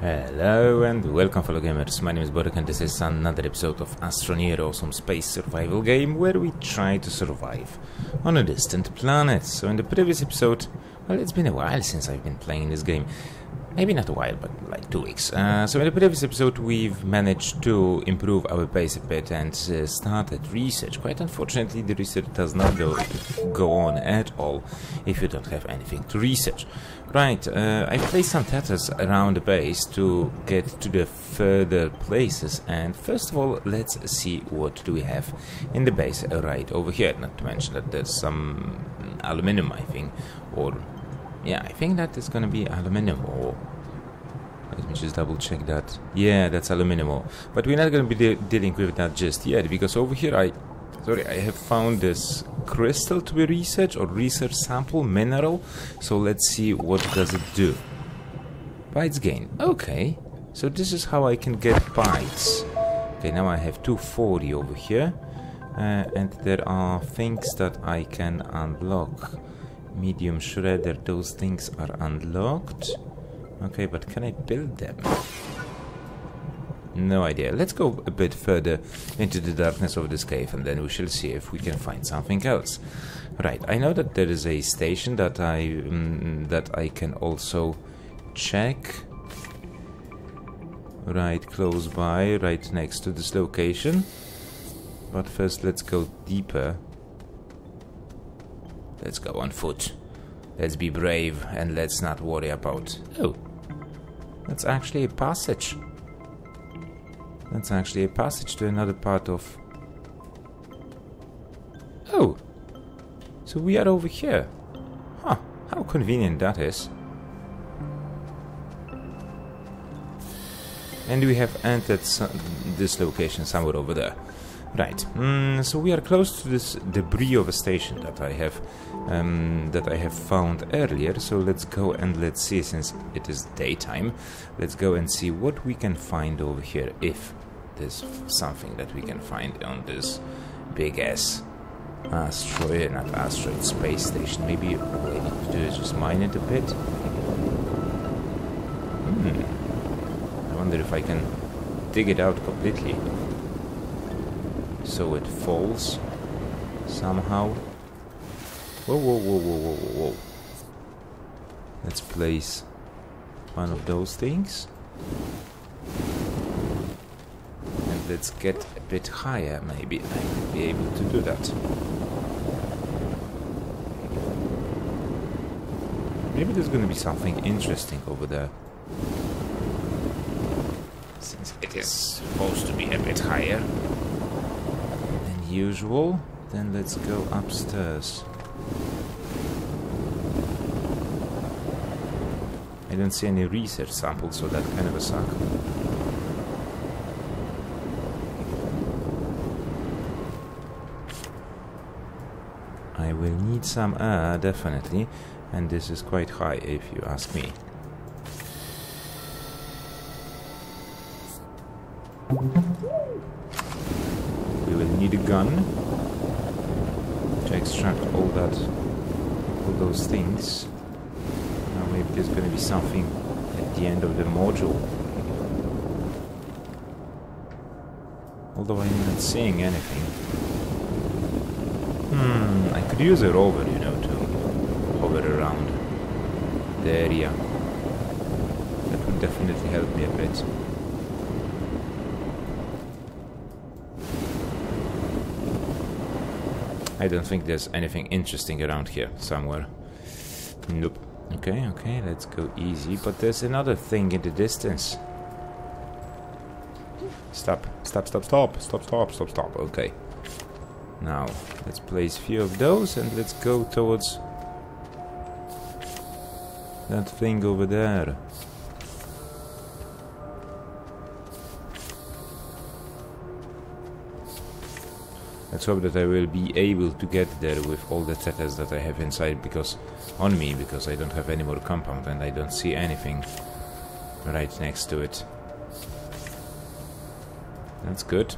Hello and welcome fellow gamers, my name is Borek and this is another episode of Astroneer Awesome Space Survival Game where we try to survive on a distant planet. So in the previous episode, well it's been a while since I've been playing this game. Maybe not a while, but like two weeks. Uh, so in the previous episode we've managed to improve our base a bit and uh, started research. Quite unfortunately the research does not go, go on at all if you don't have anything to research. Right, uh, I placed some tethers around the base to get to the further places and first of all let's see what do we have in the base right over here. Not to mention that there's some aluminum I think or yeah, I think that is gonna be aluminum ore. Let me just double check that. Yeah, that's aluminum ore. But we're not gonna be de dealing with that just yet because over here I, sorry, I have found this crystal to be researched or research sample mineral. So let's see what does it do. Bytes gain. Okay, so this is how I can get bytes. Okay, now I have 240 over here. Uh, and there are things that I can unlock medium shredder those things are unlocked. Okay but can I build them? No idea. Let's go a bit further into the darkness of this cave and then we shall see if we can find something else. Right I know that there is a station that I um, that I can also check. Right close by right next to this location. But first let's go deeper Let's go on foot. Let's be brave and let's not worry about... Oh, that's actually a passage. That's actually a passage to another part of... Oh, so we are over here. Huh, how convenient that is. And we have entered this location somewhere over there. Right, mm, so we are close to this debris of a station that I have um, that I have found earlier. So let's go and let's see, since it is daytime, let's go and see what we can find over here. If there's something that we can find on this big ass asteroid, not asteroid, space station. Maybe all I need to do is just mine it a bit. Hmm. I wonder if I can dig it out completely so it falls somehow. Whoa, whoa, whoa, whoa, whoa, whoa, whoa. Let's place one of those things. And let's get a bit higher, maybe I will be able to do that. Maybe there's gonna be something interesting over there. Since it is supposed to be a bit higher usual. Then let's go upstairs. I don't see any research samples, so that kind of a suck. I will need some air, definitely, and this is quite high if you ask me. need a gun to extract all that, all those things. Now maybe there's going to be something at the end of the module. Although I'm not seeing anything. Hmm, I could use a rover, you know, to hover around the area. That would definitely help me a bit. I don't think there's anything interesting around here somewhere. Nope. Okay, okay, let's go easy. But there's another thing in the distance. Stop, stop, stop, stop, stop, stop, stop, stop. Okay. Now, let's place a few of those and let's go towards that thing over there. Let's hope that I will be able to get there with all the tethers that I have inside because on me because I don't have any more compound and I don't see anything right next to it. That's good.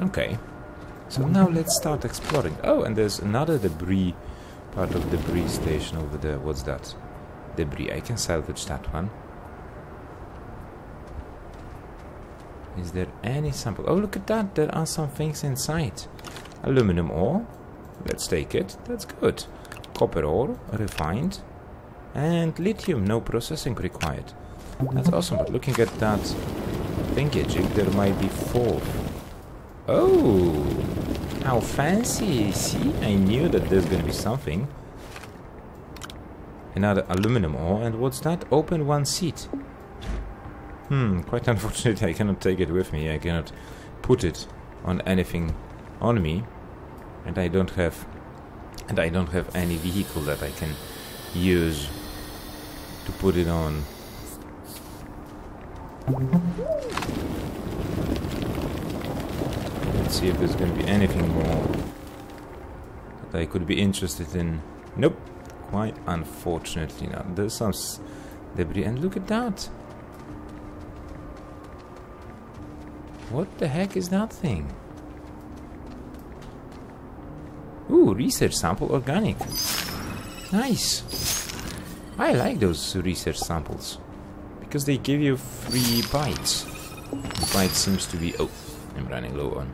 Okay. So now let's start exploring. Oh, and there's another debris Part of debris station over there. What's that? Debris. I can salvage that one. Is there any sample? Oh, look at that. There are some things inside. Aluminum ore. Let's take it. That's good. Copper ore. Refined. And lithium. No processing required. That's awesome. But looking at that thingy jig, there might be four. Oh. How fancy. See? I knew that there's going to be something. Another aluminum ore. And what's that? Open one seat. Hmm, quite unfortunate I cannot take it with me. I cannot put it on anything on me. And I don't have and I don't have any vehicle that I can use to put it on. Let's see if there's going to be anything more that I could be interested in. Nope. Quite unfortunately not. There's some debris. And look at that. What the heck is that thing? Ooh, research sample organic. Nice. I like those research samples. Because they give you free bytes. The byte seems to be... Oh, I'm running low on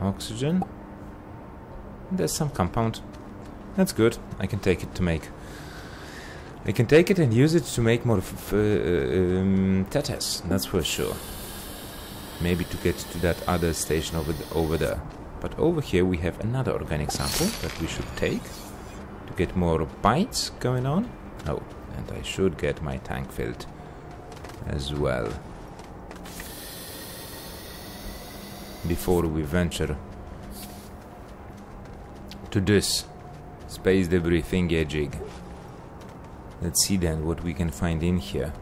oxygen. There's some compound. That's good. I can take it to make... I can take it and use it to make more uh, um, tethers. That's for sure maybe to get to that other station over, the, over there. But over here we have another organic sample that we should take to get more bytes going on. Oh, and I should get my tank filled as well. Before we venture to this space debris thingy jig. Let's see then what we can find in here.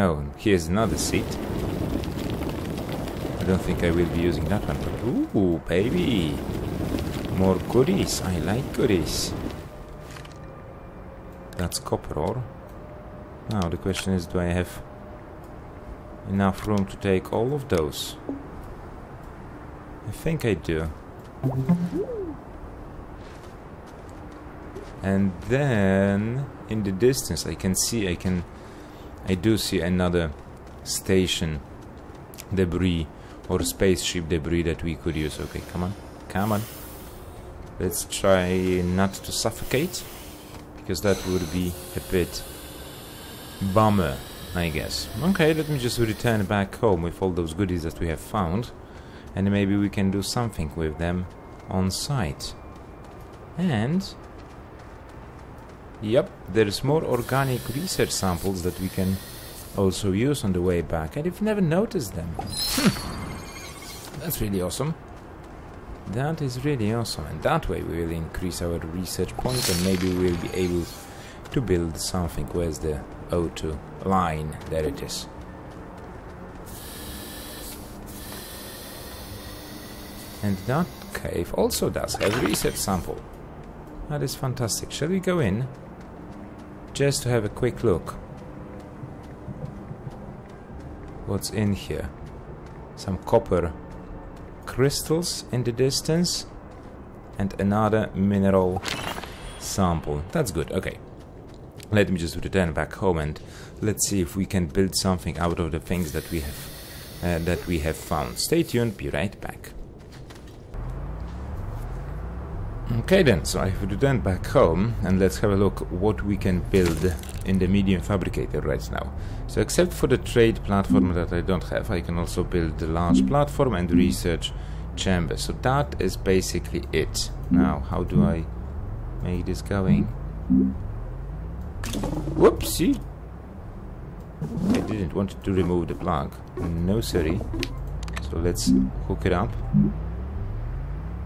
Oh, here's another seat. I don't think I will be using that one, but ooh, baby! More goodies. I like goodies. That's copper ore. Now the question is, do I have enough room to take all of those? I think I do. And then in the distance I can see I can I do see another station debris or spaceship debris that we could use. Okay, come on, come on. Let's try not to suffocate, because that would be a bit bummer, I guess. Okay, let me just return back home with all those goodies that we have found, and maybe we can do something with them on site. And Yep, there's more organic research samples that we can also use on the way back, and I've never noticed them. Hmm. That's really awesome. That is really awesome, and that way we will increase our research points, and maybe we'll be able to build something. Where's the O2 line? There it is. And that cave also does have research sample. That is fantastic. Shall we go in? Just to have a quick look. What's in here? Some copper crystals in the distance and another mineral sample. That's good, okay. Let me just return back home and let's see if we can build something out of the things that we have uh, that we have found. Stay tuned, be right back. Okay then, so I have returned back home and let's have a look what we can build in the medium fabricator right now. So except for the trade platform that I don't have, I can also build the large platform and research chamber. So that is basically it. Now, how do I make this going? Whoopsie! I didn't want to remove the plug. No sorry. So let's hook it up.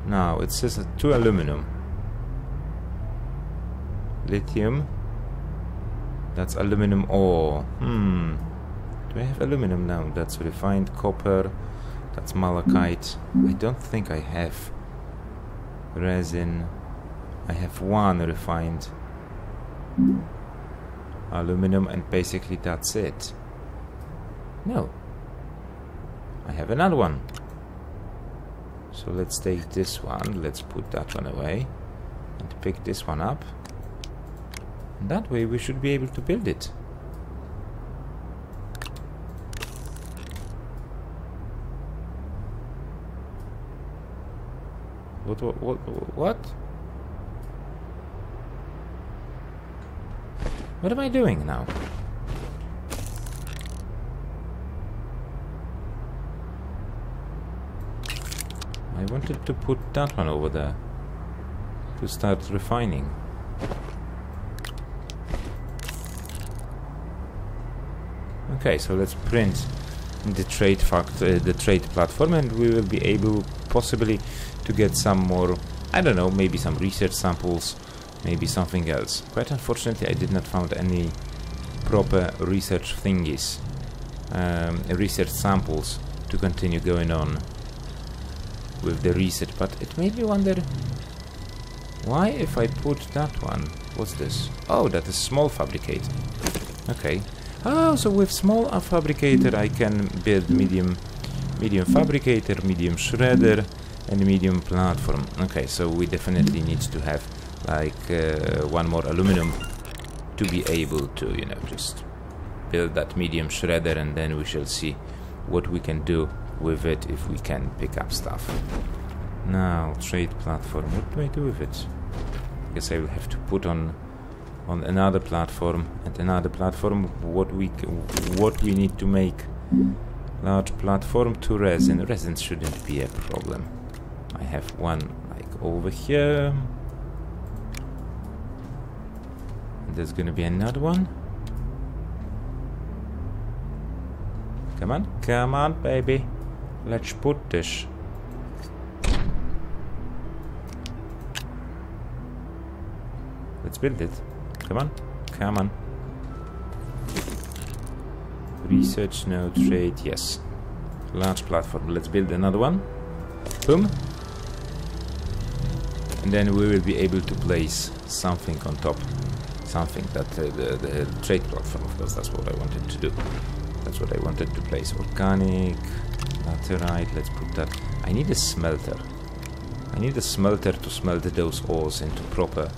Now, it says two aluminum. Lithium. That's aluminum ore. Hmm. Do I have aluminum now? That's refined copper. That's malachite. I don't think I have resin. I have one refined aluminum and basically that's it. No. I have another one. So let's take this one, let's put that one away and pick this one up. And that way we should be able to build it. What, what, what, what? What am I doing now? Wanted to put that one over there to start refining. Okay, so let's print the trade fact uh, the trade platform and we will be able possibly to get some more I don't know maybe some research samples maybe something else quite unfortunately I did not found any proper research thingies um, research samples to continue going on with the reset, but it made me wonder why if I put that one what's this? Oh that is small fabricator. Okay. Oh so with small fabricator I can build medium medium fabricator medium shredder and medium platform. Okay so we definitely need to have like uh, one more aluminum to be able to you know just build that medium shredder and then we shall see what we can do with it if we can pick up stuff. Now, trade platform. What do I do with it? I guess I will have to put on on another platform and another platform what we what we need to make. Large platform to resin. Resin shouldn't be a problem. I have one like over here. And there's gonna be another one. Come on, come on, baby. Let's put this. Let's build it. Come on, come on. Research, no trade, yes. Large platform. Let's build another one. Boom. And then we will be able to place something on top. Something that uh, the, the trade platform, of course, that's what I wanted to do. That's what I wanted to place. Organic, laterite, let's put that. I need a smelter. I need a smelter to smelt those ores into proper,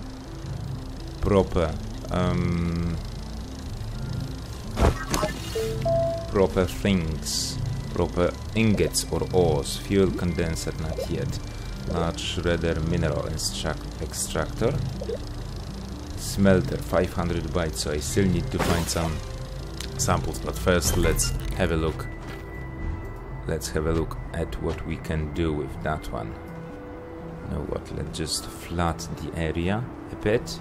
proper, um, proper things. Proper ingots or ores. Fuel condenser, not yet. Large shredder mineral extractor. Smelter, 500 bytes, so I still need to find some samples but first let's have a look let's have a look at what we can do with that one. You know what? Let's just flat the area a bit.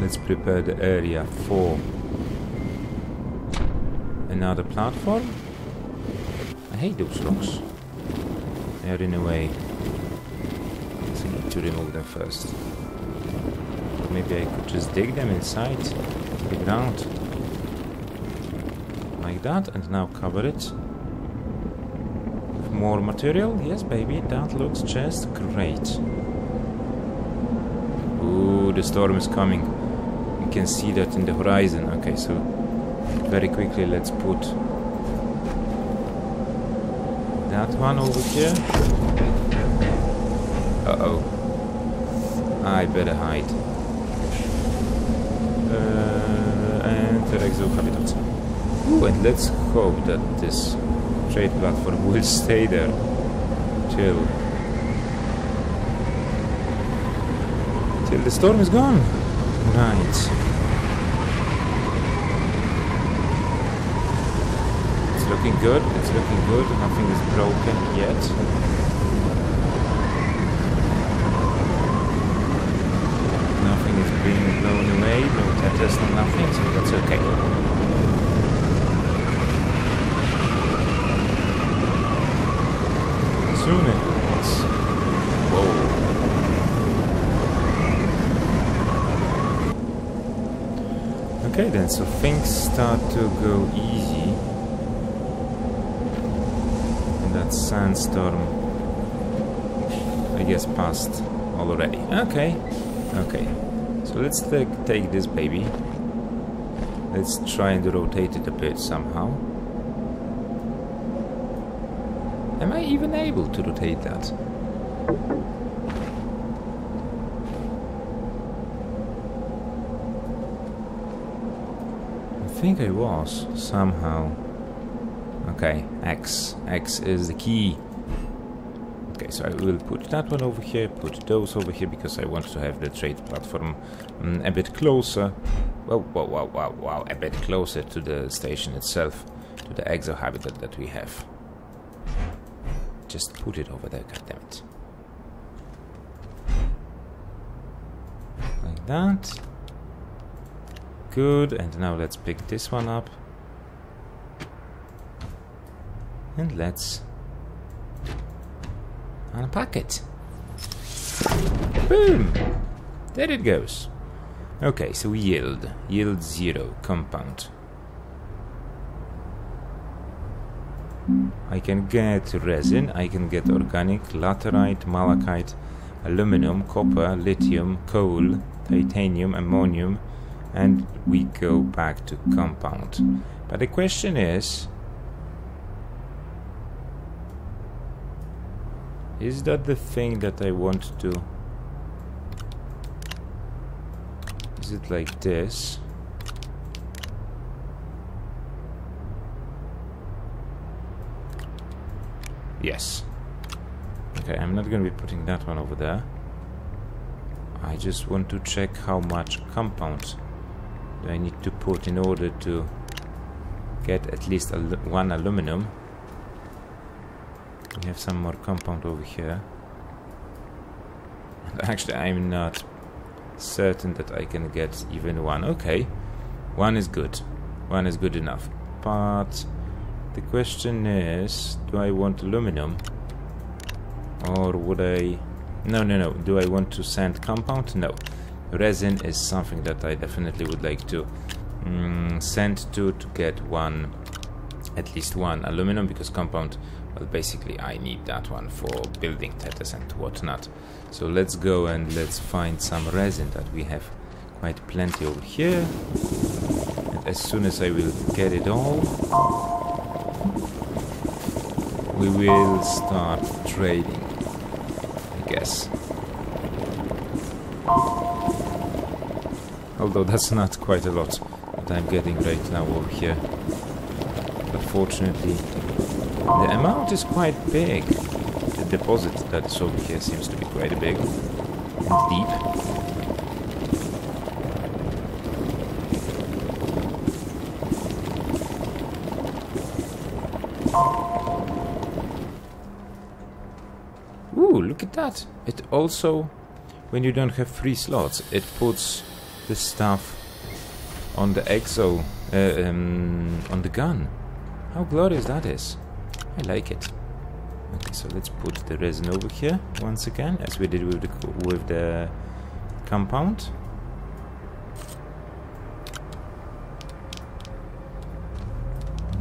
Let's prepare the area for another platform. I hate those rocks. They're in a way. So I need to remove them first. Maybe I could just dig them inside the ground. Like that, and now cover it. With more material? Yes, baby, that looks just great. Ooh, the storm is coming. You can see that in the horizon. Okay, so very quickly let's put that one over here. Uh-oh. I better hide. Uh, and exohabitat. Ooh, and let's hope that this trade platform will stay there till till the storm is gone. Right. It's looking good. It's looking good. Nothing is broken yet. Blown away, no tethers, no nothing, so that's okay. Soon it's... Whoa. Okay then, so things start to go easy. And that sandstorm, I guess, passed already. Okay, okay. So let's take, take this baby. Let's try and rotate it a bit somehow. Am I even able to rotate that? I think I was, somehow. Okay, X. X is the key. So I will put that one over here, put those over here, because I want to have the trade platform um, a bit closer. Whoa, whoa, whoa, whoa, wow, a bit closer to the station itself, to the exo habitat that we have. Just put it over there, goddammit. Like that. Good, and now let's pick this one up. And let's unpack it. Boom! There it goes. Okay, so yield. Yield zero, compound. I can get resin, I can get organic, laterite, malachite, aluminum, copper, lithium, coal, titanium, ammonium, and we go back to compound. But the question is, Is that the thing that I want to... Is it like this? Yes. Okay, I'm not going to be putting that one over there. I just want to check how much compound do I need to put in order to get at least al one aluminum we have some more compound over here. Actually, I'm not certain that I can get even one. Okay, one is good. One is good enough. But the question is, do I want aluminum? Or would I... No, no, no. Do I want to sand compound? No. Resin is something that I definitely would like to mm, send to to get one, at least one aluminum because compound well basically I need that one for building tethers and whatnot. So let's go and let's find some resin that we have quite plenty over here. And as soon as I will get it all we will start trading I guess. Although that's not quite a lot that I'm getting right now over here. But fortunately the amount is quite big. The deposit that's over here seems to be quite big and deep. Ooh, look at that. It also, when you don't have free slots, it puts the stuff on the exo, uh, um, on the gun. How glorious that is. I like it. Okay, so let's put the resin over here once again, as we did with the, with the compound.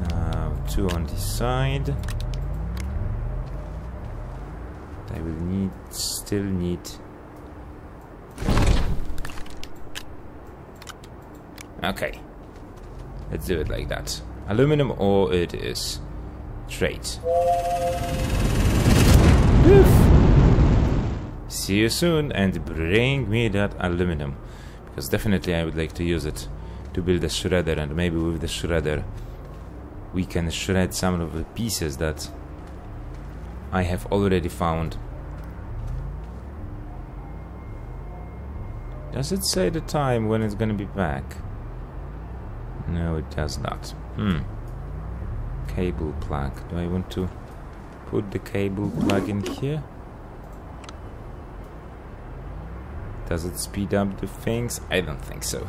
Now two on this side. I will need, still need Okay. Let's do it like that. Aluminum ore it is trait. See you soon and bring me that aluminum. Because definitely I would like to use it to build a shredder and maybe with the shredder we can shred some of the pieces that I have already found. Does it say the time when it's gonna be back? No, it does not. Hmm cable plug. Do I want to put the cable plug in here? Does it speed up the things? I don't think so.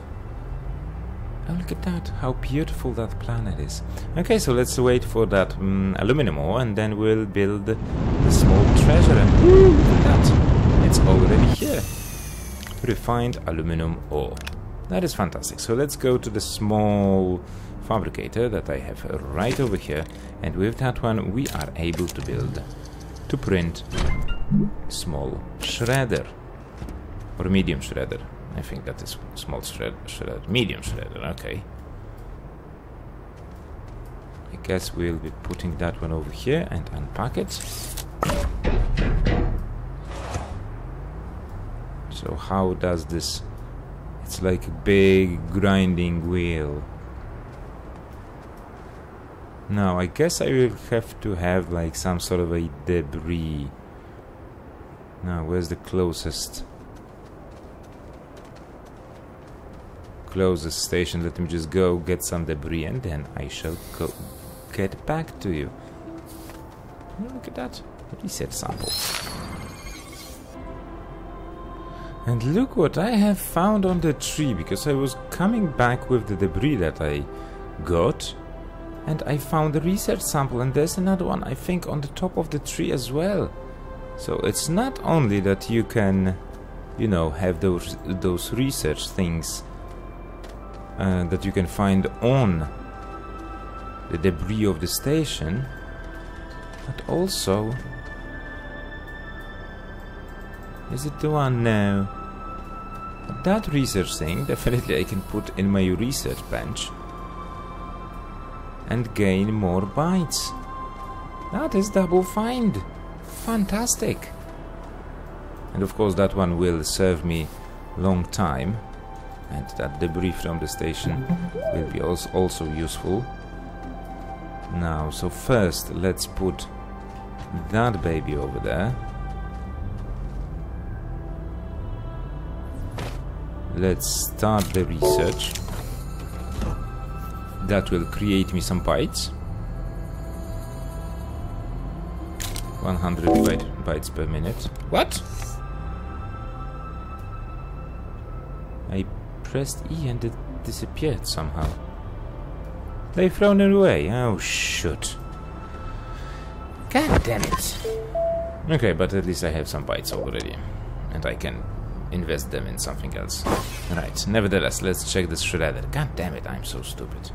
Oh, look at that. How beautiful that planet is. Okay, so let's wait for that um, aluminum ore and then we'll build the small treasure. And woo, look at that. It's already here. Refined aluminum ore. That is fantastic. So let's go to the small fabricator that I have right over here and with that one we are able to build to print small shredder or medium shredder I think that is small shred shredder medium shredder okay I guess we'll be putting that one over here and unpack it. So how does this... It's like a big grinding wheel. Now, I guess I will have to have like some sort of a debris. Now, where's the closest? Closest station. Let me just go get some debris and then I shall go get back to you. Look at that. Reset sample. And look what I have found on the tree, because I was coming back with the debris that I got, and I found a research sample, and there's another one, I think, on the top of the tree as well. So it's not only that you can, you know, have those, those research things uh, that you can find on the debris of the station, but also is it the one now? That research thing, definitely I can put in my research bench and gain more bytes. That is double find. Fantastic. And of course that one will serve me long time and that debris from the station will be also useful. Now, so first let's put that baby over there. Let's start the research. That will create me some bytes. 100 byte, bytes per minute. What? I pressed E and it disappeared somehow. They've thrown it away. Oh, shoot. God damn it. Okay, but at least I have some bytes already. And I can invest them in something else. Right, nevertheless, let's check this shredder. God damn it, I'm so stupid.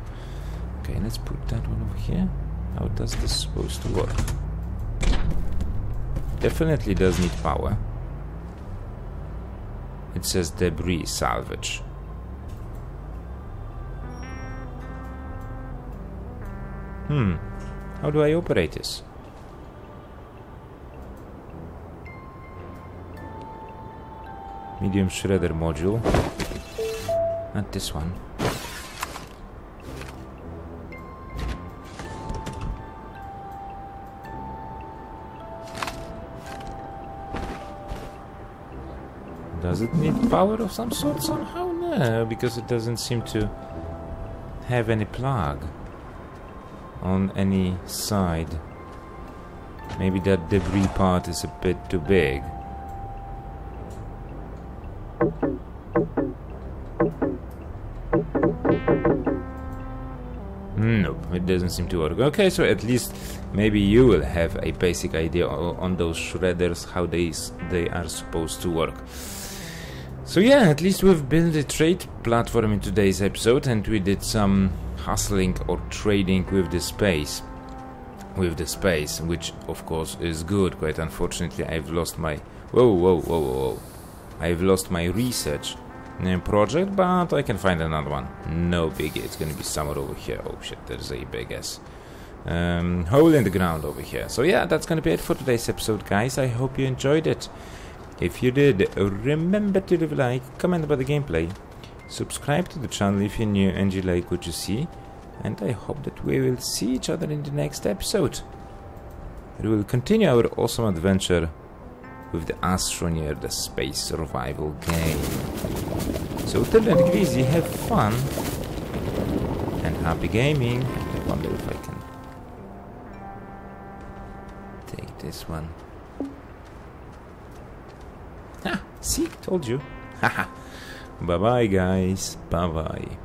Okay, let's put that one over here. How does this supposed to work? Definitely does need power. It says debris salvage. Hmm, how do I operate this? Medium shredder module. Not this one. Does it need power of some sort somehow? No, because it doesn't seem to have any plug on any side. Maybe that debris part is a bit too big. Nope, it doesn't seem to work. Okay, so at least maybe you will have a basic idea on those shredders, how they, they are supposed to work. So yeah, at least we've built a trade platform in today's episode and we did some hustling or trading with the space. With the space, which of course is good. Quite unfortunately, I've lost my... Whoa, whoa, whoa, whoa. I've lost my research uh, project, but I can find another one. No biggie, it's gonna be somewhere over here. Oh shit, there's a big ass um, hole in the ground over here. So yeah, that's gonna be it for today's episode, guys. I hope you enjoyed it. If you did, remember to leave a like, comment about the gameplay, subscribe to the channel if you're new and you like what you see, and I hope that we will see each other in the next episode. We will continue our awesome adventure with the Astroneer, the space survival game. So till then, take have fun, and happy gaming. I wonder if I can take this one. See, told you. Bye bye, guys. Bye bye.